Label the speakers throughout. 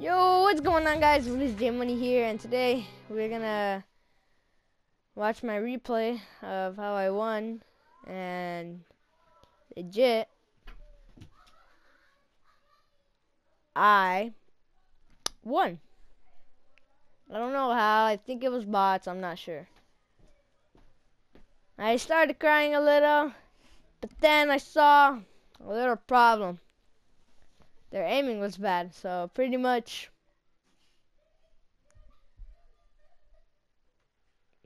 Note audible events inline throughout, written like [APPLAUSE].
Speaker 1: Yo, what's going on guys? It is J Money here and today we're gonna watch my replay of how I won and legit I won. I don't know how, I think it was bots, I'm not sure. I started crying a little, but then I saw a little problem their aiming was bad. So pretty much,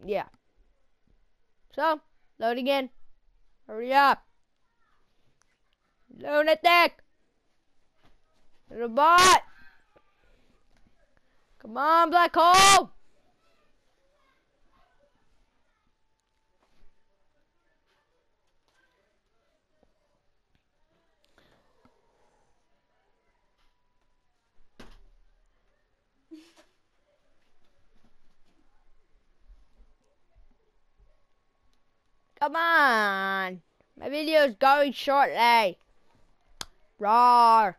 Speaker 1: yeah. So load again. Hurry up. Lunatic. Little bot. Come on, black hole. Come on. My video is going shortly. Roar.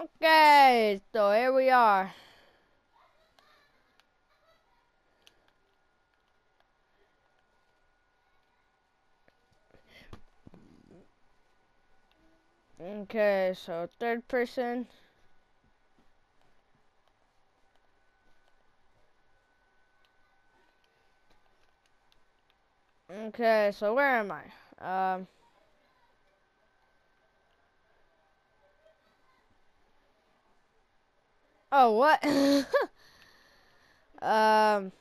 Speaker 1: Okay, so here we are. Okay, so third person. Okay, so where am I? Um, oh, what? [LAUGHS] um,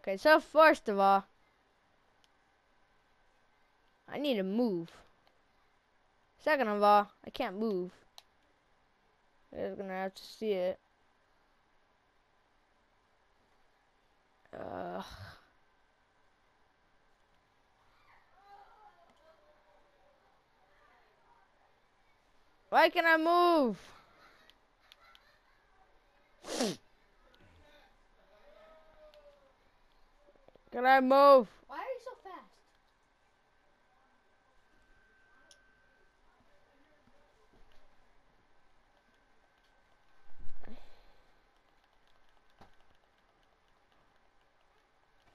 Speaker 1: okay, so first of all, I need to move. Second of all, I can't move. You're gonna have to see it. Uh, why can I move? Can I move?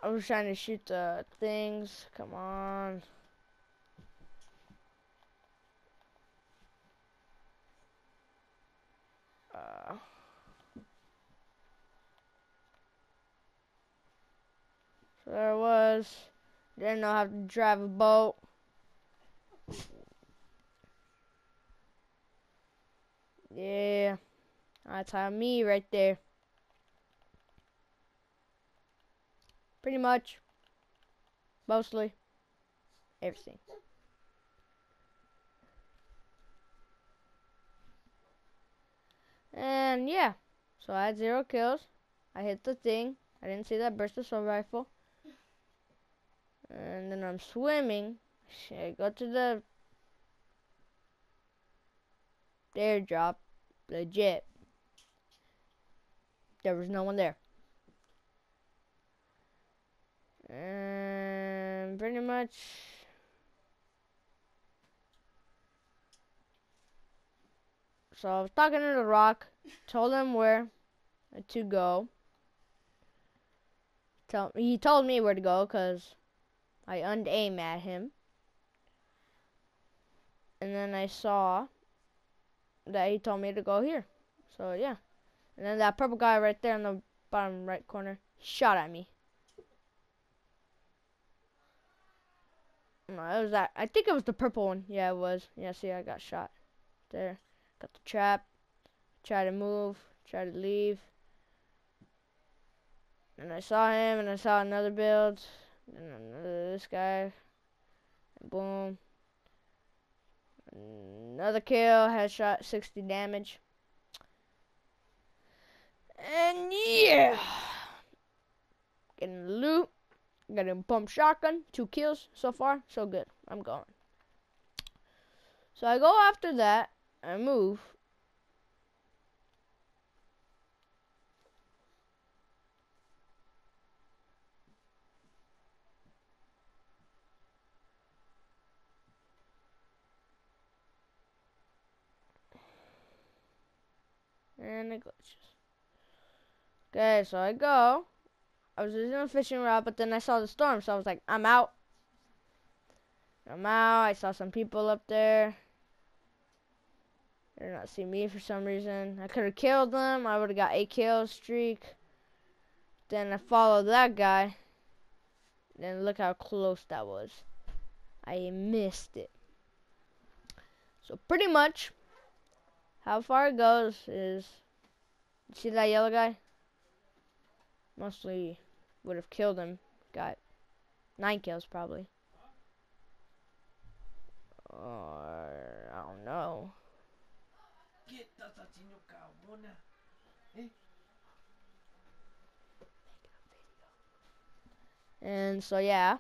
Speaker 1: I was trying to shoot the things. Come on. Uh, so there was. Didn't know how to drive a boat. Yeah. That's how me right there. Pretty much. Mostly. Everything. And yeah. So I had zero kills. I hit the thing. I didn't see that burst assault rifle. And then I'm swimming. I go to the airdrop. Legit. There was no one there. And pretty much So I was talking to the rock, told him where to go. Tell he told me where to go because I und aim at him. And then I saw that he told me to go here. So yeah. And then that purple guy right there in the bottom right corner shot at me. No, it was that. I think it was the purple one. Yeah, it was. Yeah, see, I got shot. There. Got the trap. Try to move. Try to leave. And I saw him, and I saw another build. And another, this guy. And boom. Another kill. Headshot, 60 damage. And yeah. Getting loot. Got a pump shotgun, two kills so far, so good. I'm going. So I go after that, I move. And it glitches. Okay, so I go. I was using a fishing rod, but then I saw the storm, so I was like, I'm out. I'm out. I saw some people up there. They did not see me for some reason. I could have killed them. I would have got a kill streak. Then I followed that guy. Then look how close that was. I missed it. So pretty much, how far it goes is, see that yellow guy? Mostly would have killed him. Got nine kills probably. Or, I don't know. And so yeah,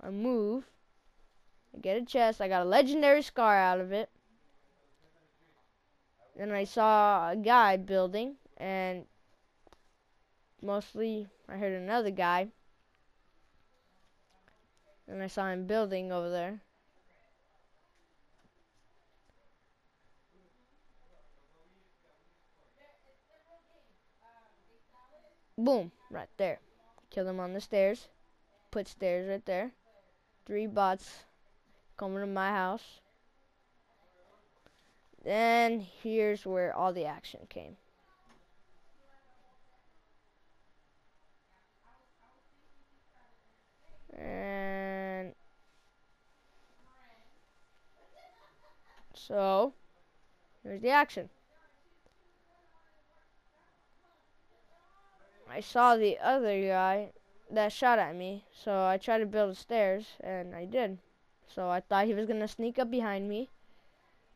Speaker 1: I move. I get a chest. I got a legendary scar out of it. Then I saw a guy building, and mostly I heard another guy. And I saw him building over there. Boom, right there. Kill him on the stairs. Put stairs right there. Three bots coming to my house. Then here's where all the action came. So here's the action. I saw the other guy that shot at me, so I tried to build stairs, and I did. So I thought he was going to sneak up behind me,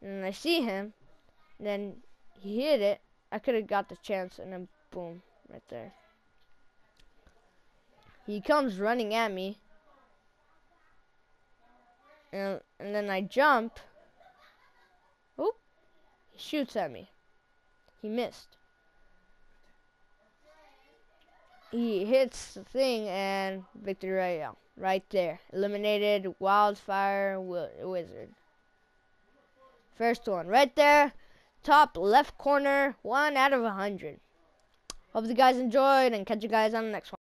Speaker 1: and I see him, then he hit it. I could have got the chance, and then boom, right there. He comes running at me, and, and then I jump. Shoots at me. He missed. he hits the thing and victory royale. Right there. Eliminated wildfire wizard. First one right there. Top left corner. One out of a hundred. Hope you guys enjoyed and catch you guys on the next one